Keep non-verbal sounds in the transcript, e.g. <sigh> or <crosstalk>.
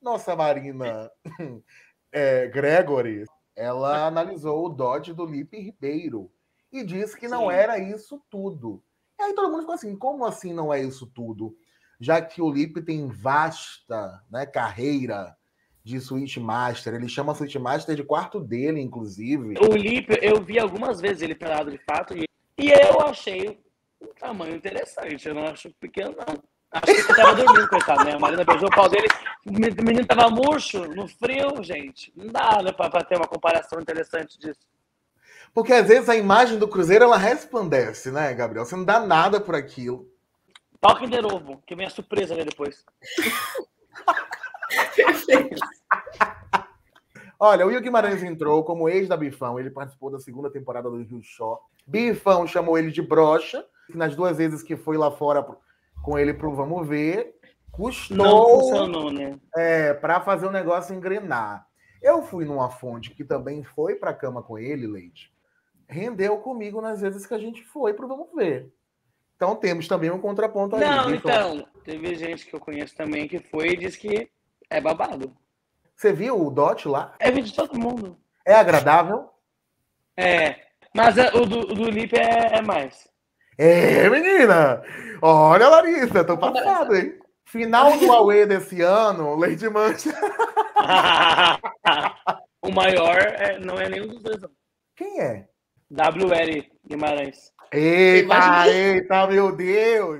nossa Marina <laughs> é, Gregory, ela analisou o Dodge do Lipe Ribeiro e disse que não Sim. era isso tudo. E aí todo mundo ficou assim, como assim não é isso tudo? Já que o Lipe tem vasta né, carreira de Switchmaster, ele chama Switchmaster de quarto dele, inclusive. O Lipe, eu vi algumas vezes ele pelado de fato e, e eu achei um tamanho interessante. Eu não acho pequeno, não. Acho que ele tava dormindo, coitado, né? A Marina beijou o pau dele, o menino tava murcho, no frio, gente. Não dá, né, pra, pra ter uma comparação interessante disso. Porque às vezes a imagem do Cruzeiro ela resplandece, né, Gabriel? Você não dá nada por aquilo. Palco de novo, que vem a surpresa ali depois. Perfeito. <laughs> Olha, o Will Guimarães entrou como ex da Bifão. Ele participou da segunda temporada do Rio Show. Bifão chamou ele de brocha. Nas duas vezes que foi lá fora com ele pro Vamos Ver, Não custou funcionou, né? é, para fazer o negócio engrenar. Eu fui numa fonte que também foi pra cama com ele, Leite. Rendeu comigo nas vezes que a gente foi pro Vamos Ver. Então temos também um contraponto aí. Não, então, teve gente que eu conheço também que foi e disse que é babado. Você viu o Dot lá? É vídeo de todo mundo. É agradável? É, mas é, o do, o do Lipe é, é mais. É, menina! Olha, Larissa, tô passado, hein? Final do Aue desse ano, Lady Mancha. <laughs> o maior é- não é nenhum dos dois, não. Quem é? WL Guimarães. Eita, eita, meu Deus!